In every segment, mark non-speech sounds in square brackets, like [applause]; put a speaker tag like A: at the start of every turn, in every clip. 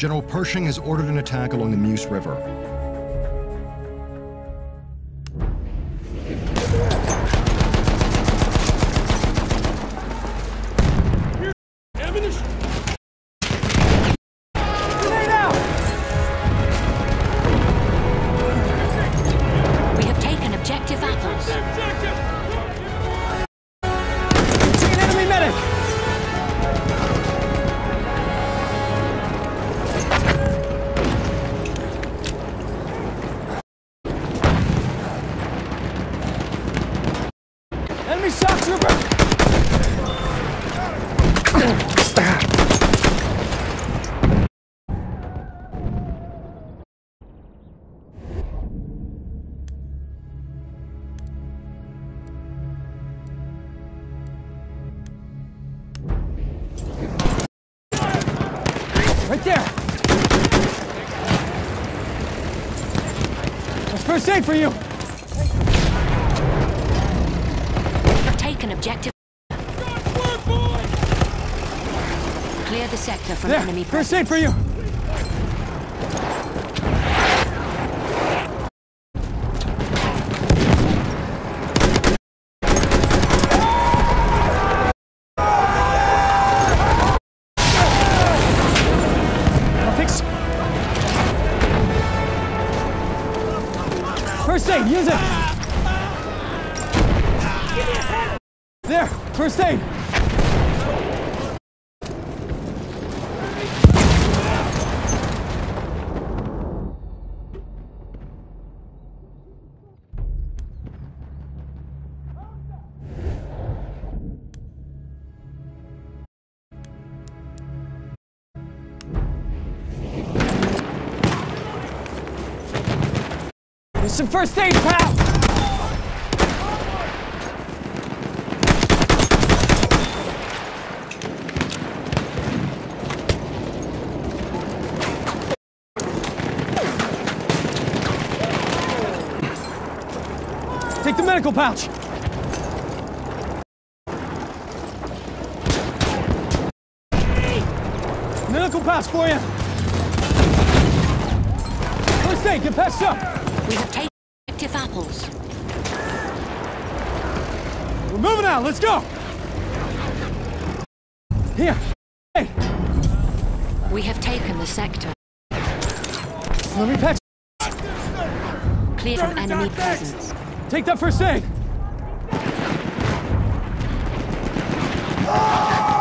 A: General Pershing has ordered an attack along the Meuse River.
B: First aid for you! First aid, use it! There, first aid! Some first aid, pal! Take the medical pouch! Medical pouch for you! First aid, get patched up!
C: We have taken objective apples.
B: We're moving out. Let's go. Here. Hey,
C: We have taken the sector.
B: let me patch.
C: Clear from enemy presence.
B: Take that first aid. It's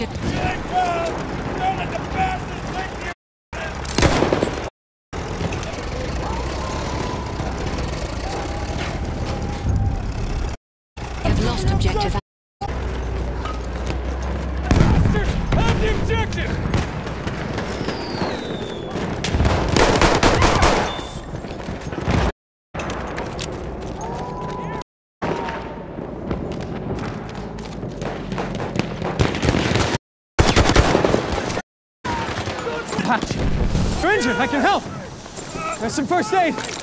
B: it. some first aid.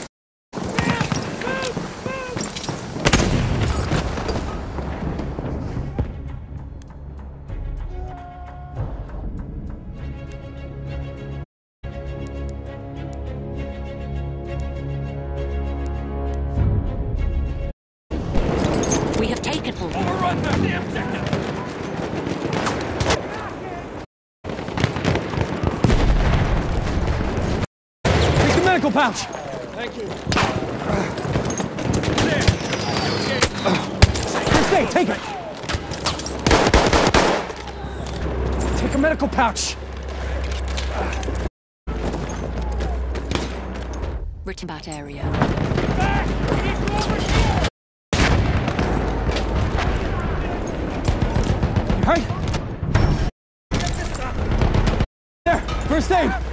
B: a medical pouch.
C: Written bat area.
B: Hey. right? There, first aid.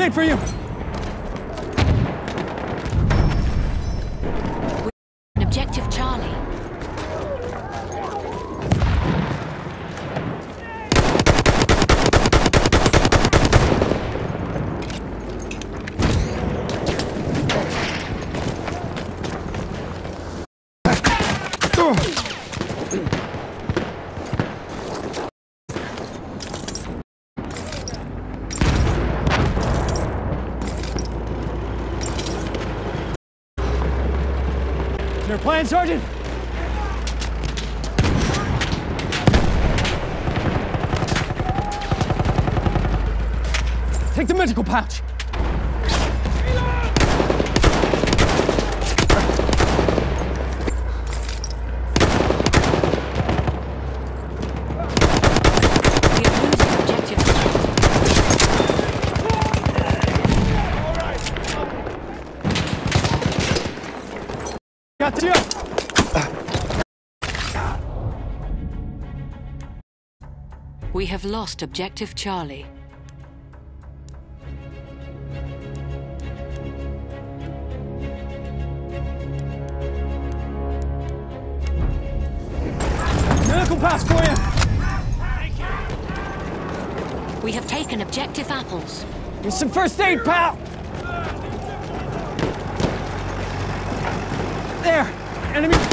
B: safe for you. pouch.
C: We have lost Objective Charlie.
B: pass for you.
C: We have taken objective apples.
B: Here's some first aid, pal! There! Enemy...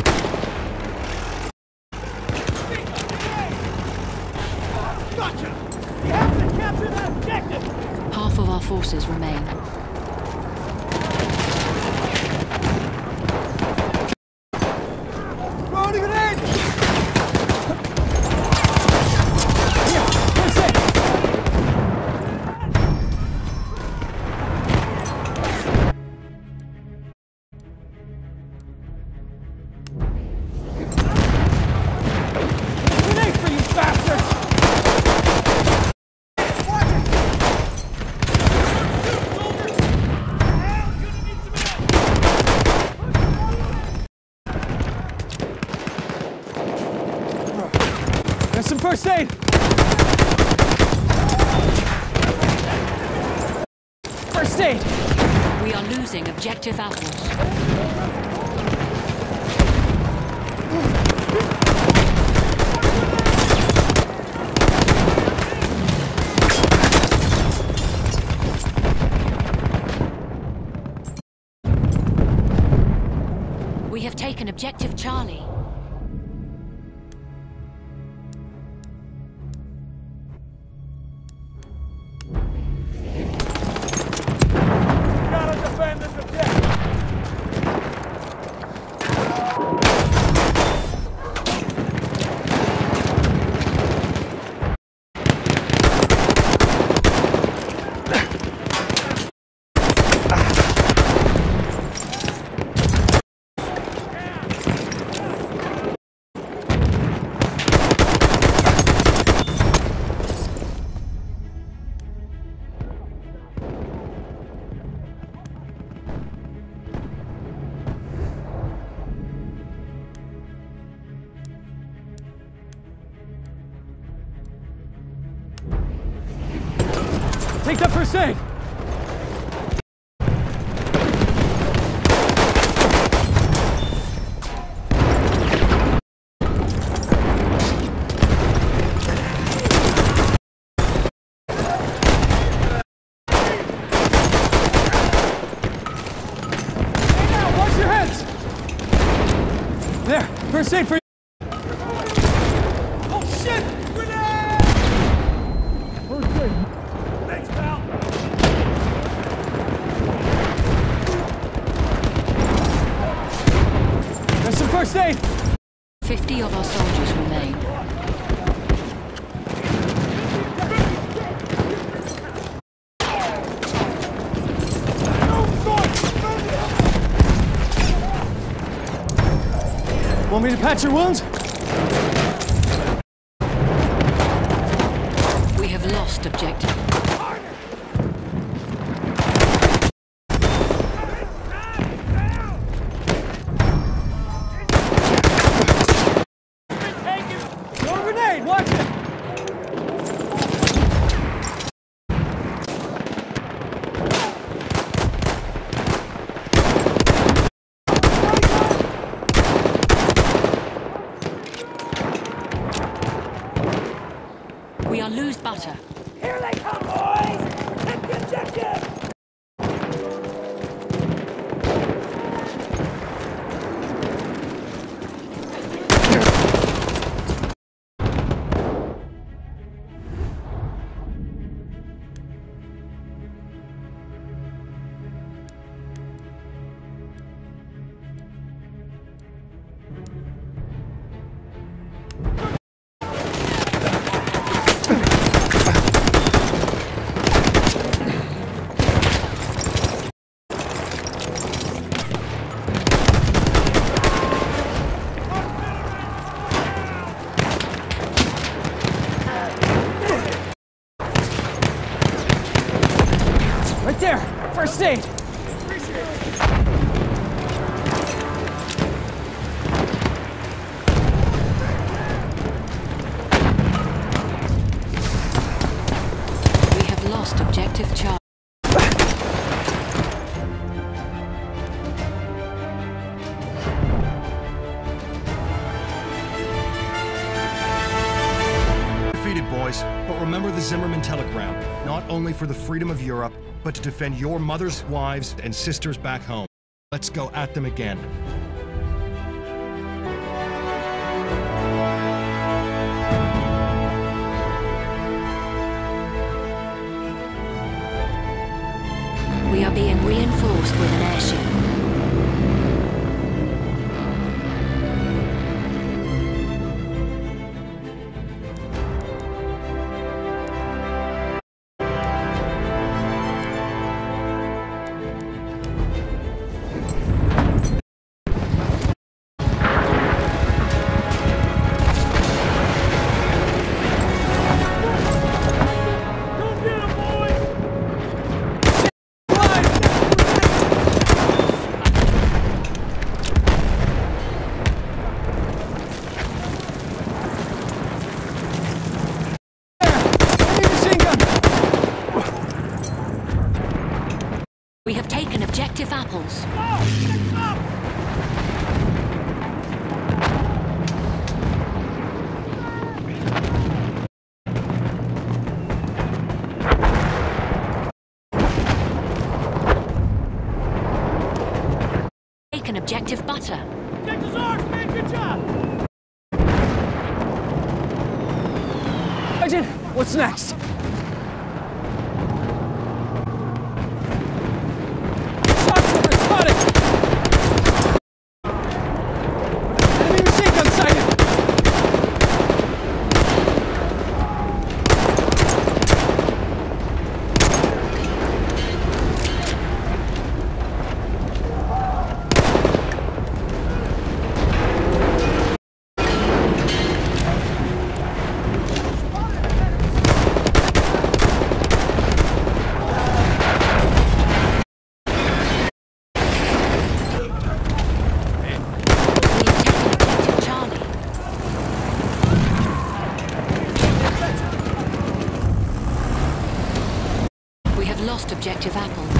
C: We are losing objective apples. We have taken objective Charlie.
B: Aid for patch your wounds? First aid.
C: We have lost objective Charlie.
A: Defeated, boys. But remember the Zimmerman telegram. Not only for the freedom of Europe, but to defend your mothers, wives, and sisters back home. Let's go at them again.
C: We are being reinforced with an airship. Objective butter.
D: Objective's ours, man. Good job.
B: Agent, what's next? Shocktrooper spotted! Enemy machine gun sighted!
C: We have taken objective Charlie. We have objective Apple.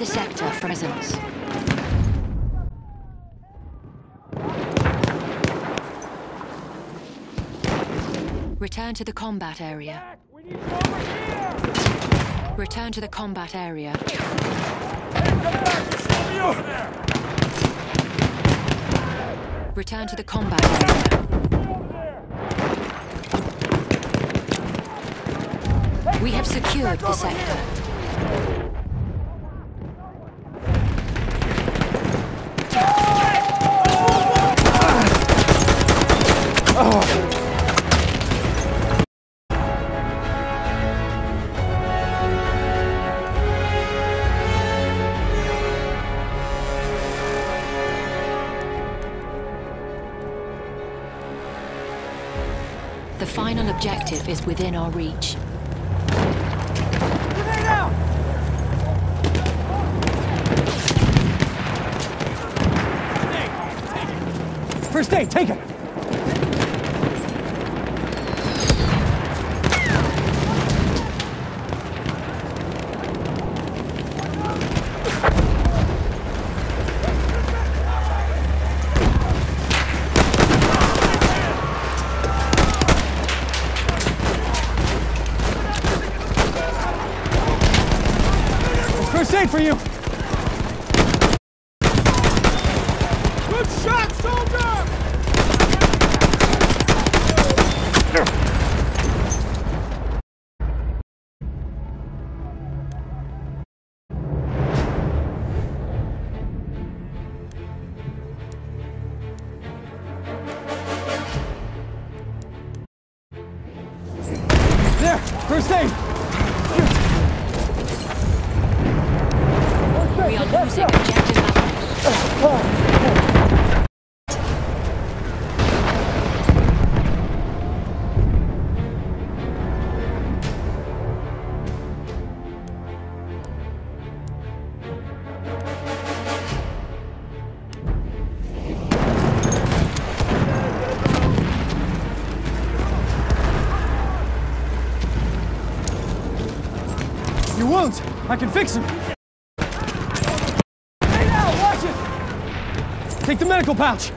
C: The sector for presence. Return to the combat area. Return to the combat area. Return to the combat area. We have secured the sector. Is within our reach.
B: First aid, take it! Aid for you! I can fix him. Hey now, watch it! Take the medical pouch!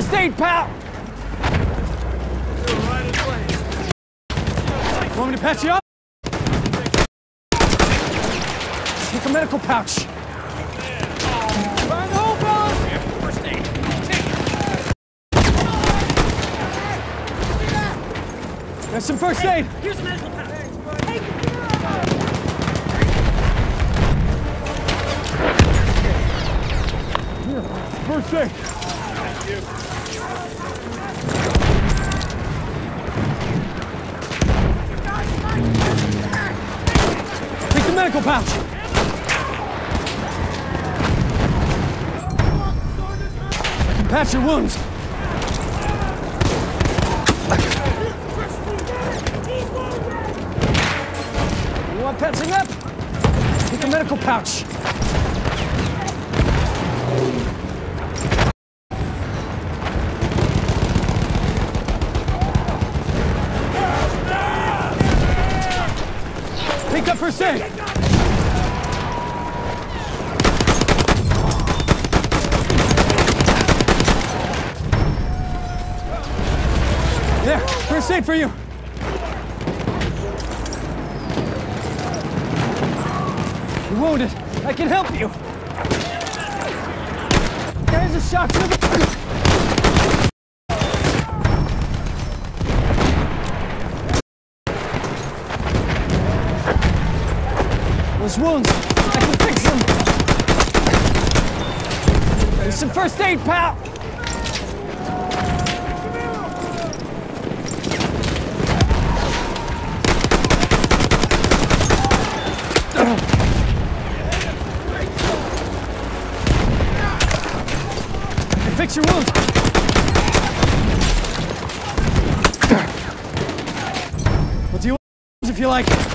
B: First aid, pal! Want me to patch you up? Take a medical pouch. There's some first aid.
D: Here's a medical pouch.
B: First aid. Medical pouch. Patch your wounds. You want patching up? Take the medical pouch. There, first aid for you. You're wounded. I can help you. There's a shot to the... Those wounds, I can fix them. There's some first aid, pal. I can fix your wounds. We'll deal with if you like.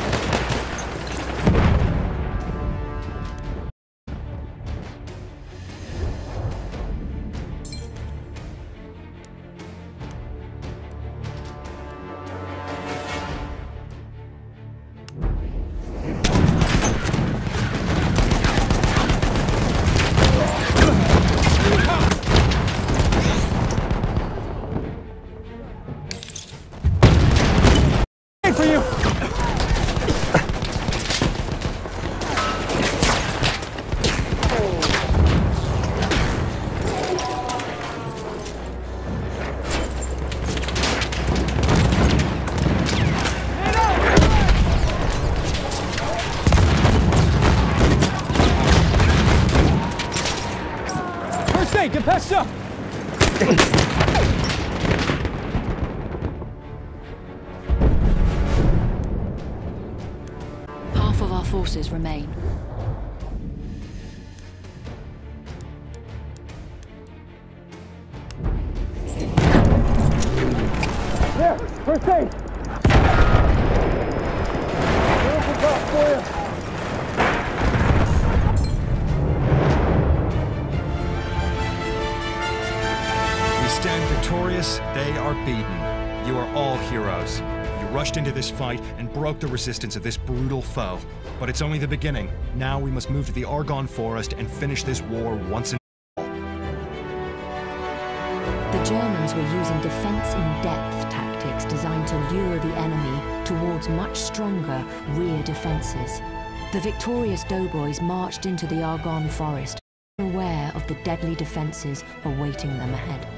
A: Resistance of this brutal foe. But it's only the beginning. Now we must move to the Argonne Forest and finish this war once and for all.
C: The Germans were using defense-in-depth tactics designed to lure the enemy towards much stronger rear defenses. The victorious doughboys marched into the Argonne forest, aware of the deadly defenses awaiting them ahead.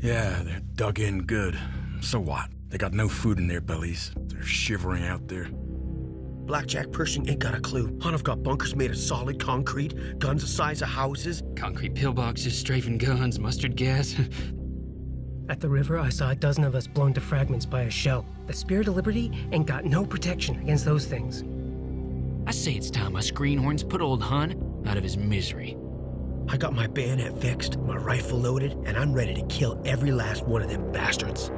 E: Yeah, they're dug in good. So what? They got no food in their bellies. They're shivering out there.
F: Blackjack Pershing ain't got a clue. Hun've got bunkers made of solid concrete, guns the size of houses.
G: Concrete pillboxes, strafing guns, mustard gas. [laughs]
H: At the river, I saw a dozen of us blown to fragments by a shell. The Spirit of Liberty ain't got no protection against those things.
G: I say it's time us greenhorns put old Hun out of his misery.
F: I got my bayonet fixed, my rifle loaded, and I'm ready to kill every last one of them bastards.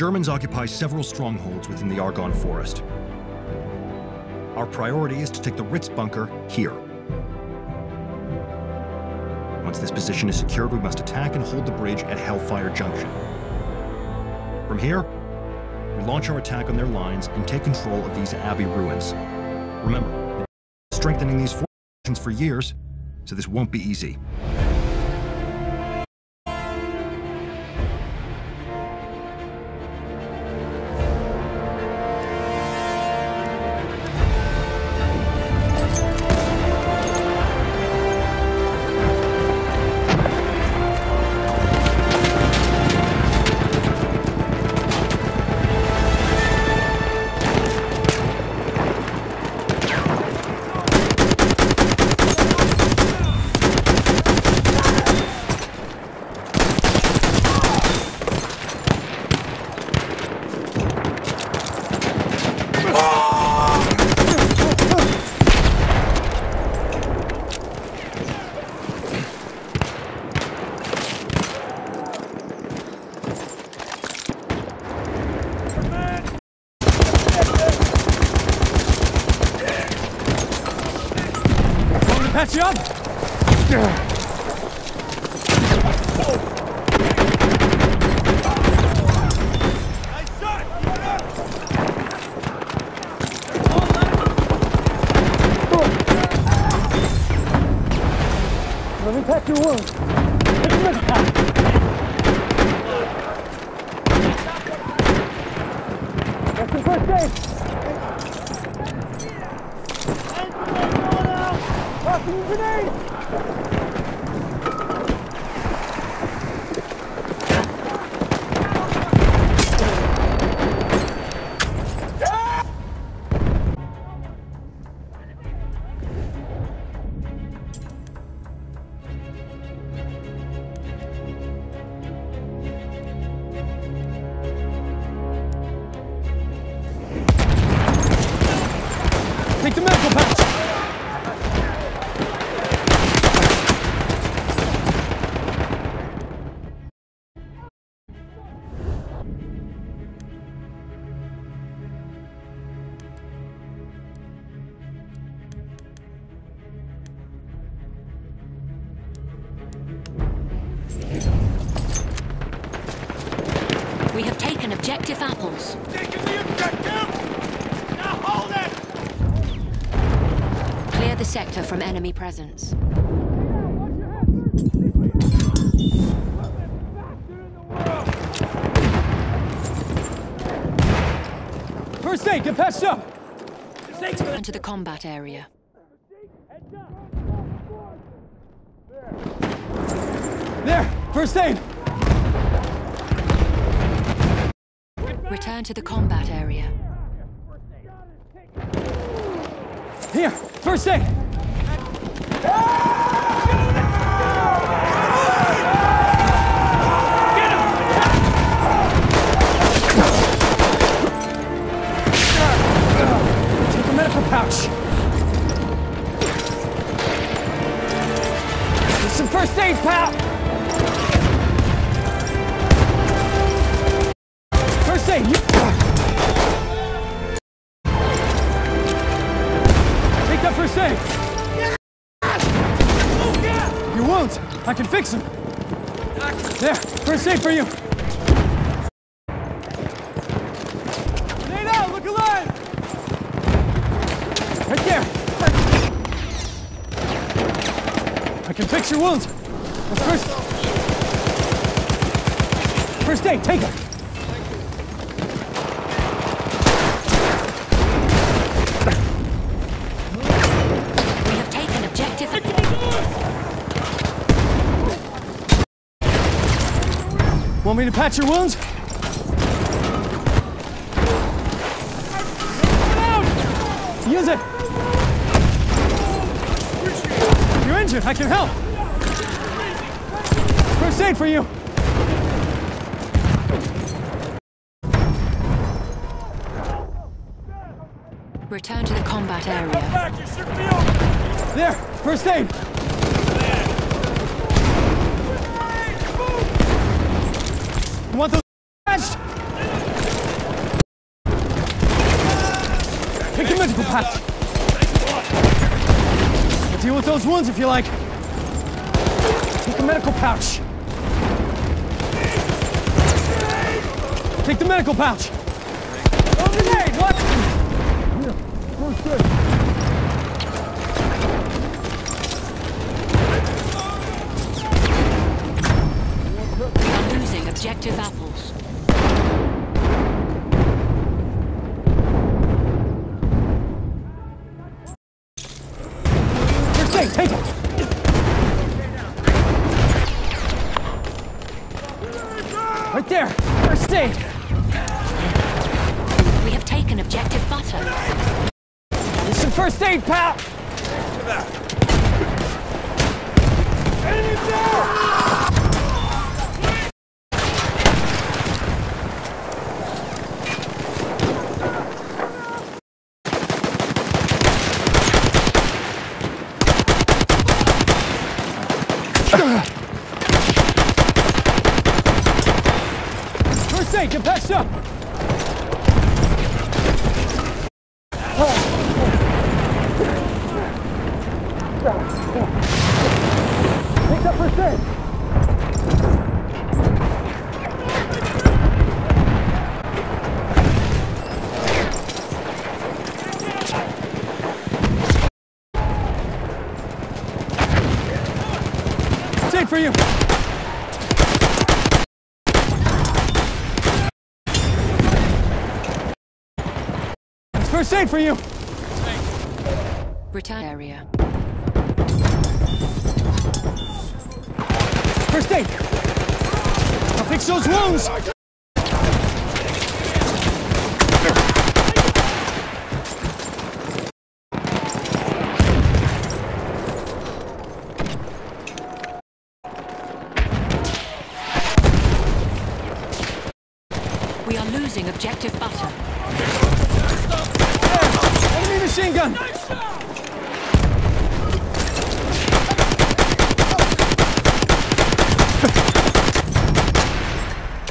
A: Germans occupy several strongholds within the Argonne Forest. Our priority is to take the Ritz bunker here. Once this position is secured, we must attack and hold the bridge at Hellfire Junction. From here, we launch our attack on their lines and take control of these Abbey ruins. Remember, strengthening these fortifications for years, so this won't be easy.
C: We have taken objective apples. Don't hold it. Clear the sector from enemy presence.
B: First aid, get patched up!
C: Enter the combat area.
B: There, first aid!
C: Return to the combat area.
B: Here, first aid! Take a medical pouch. Some first aid, pal. Look alive. Right there. I can fix your wounds. That's first. First aid, take it.
C: We have taken objective.
B: Want me to patch your wounds? Use it. You're injured. I can help. First aid for you.
C: Return to the combat area.
B: There. First aid. You like. Take the medical pouch. Take the medical pouch. Oh, grenade! What?
C: Are losing objective apples.
B: First aid, take it. Right there. First aid.
C: We have taken objective butter.
B: Need some first aid, pal. First aid, get patched up. Take that first aid. First aid for you. Aid for you.
C: Return area.
B: First aid. I'll fix those wounds.
C: We are losing objective butter.
B: Enemy machine gun.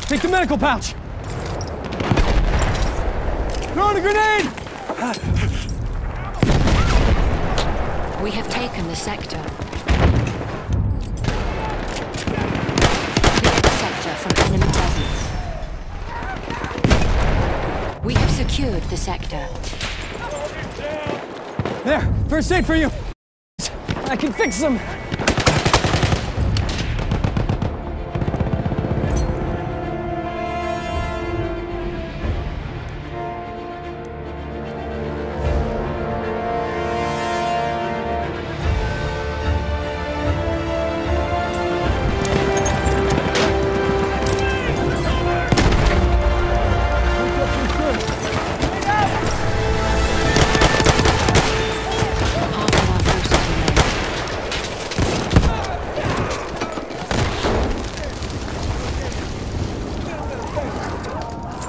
B: Take the medical pouch. Throwing a grenade.
C: We have taken the sector. Clear the sector from enemy presence. We have secured the sector.
B: There, first aid for you. I can fix them.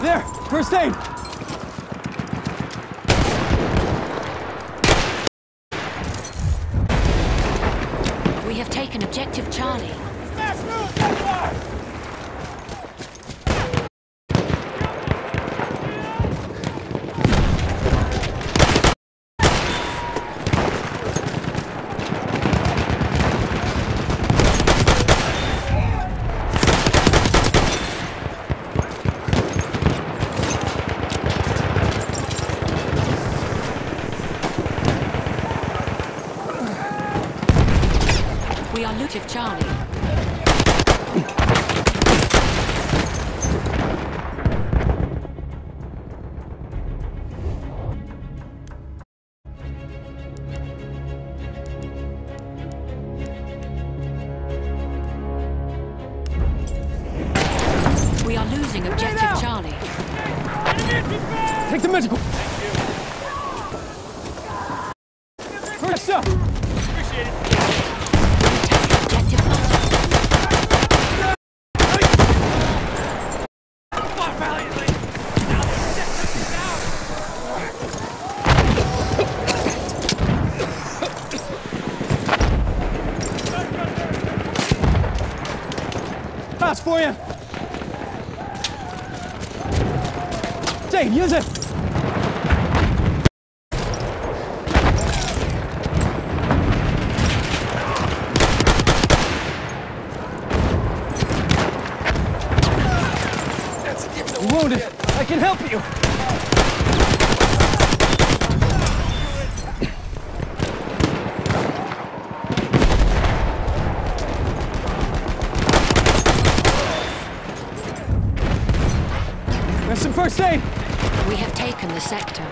B: There, first aid. for you. Dane, use it. Wounded.
C: I can help you. safe!
B: We have taken the sector.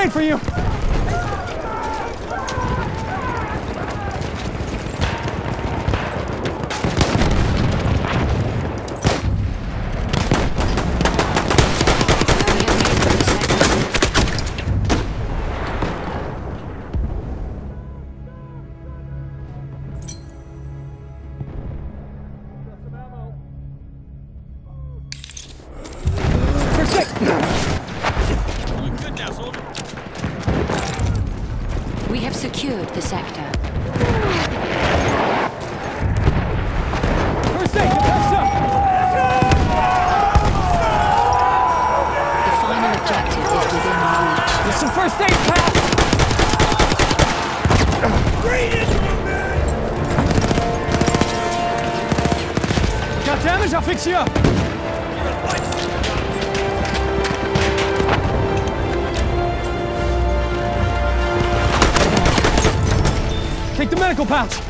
C: shade for you. medical pouch!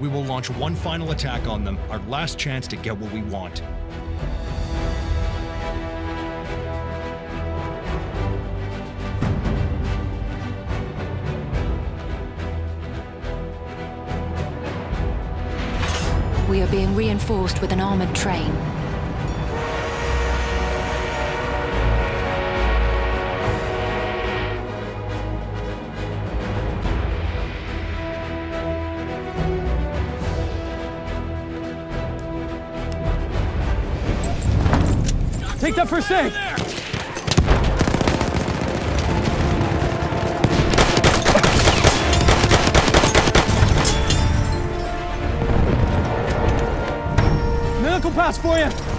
B: We
A: will launch one final attack on them, our last chance to get what we want.
C: We are being reinforced with an armored train.
B: Take that first aid! Medical pass for you!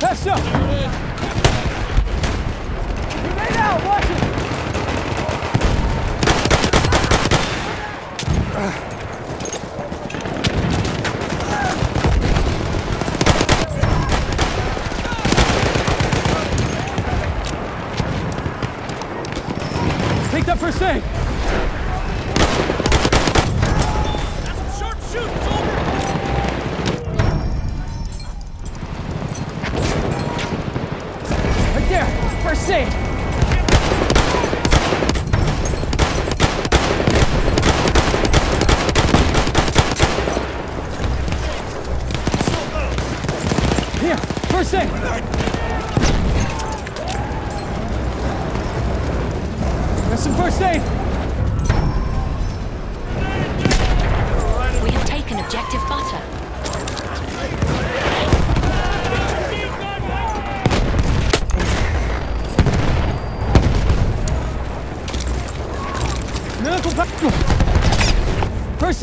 B: First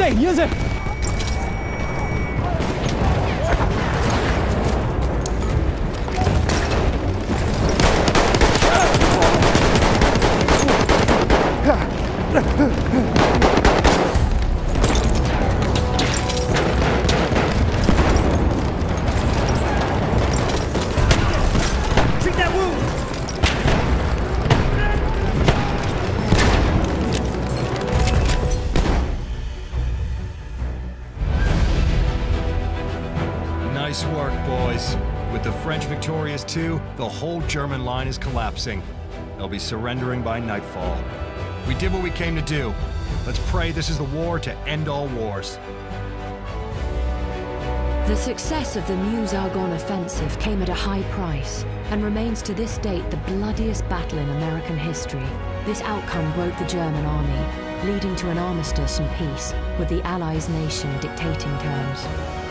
B: Aid, use it!
A: The whole German line is collapsing. They'll be surrendering by nightfall. We did what we came to do. Let's pray this is the war to end all wars.
C: The success of the Meuse-Argonne offensive came at a high price and remains to this date the bloodiest battle in American history. This outcome broke the German army, leading to an armistice and peace, with the Allies' nation dictating terms.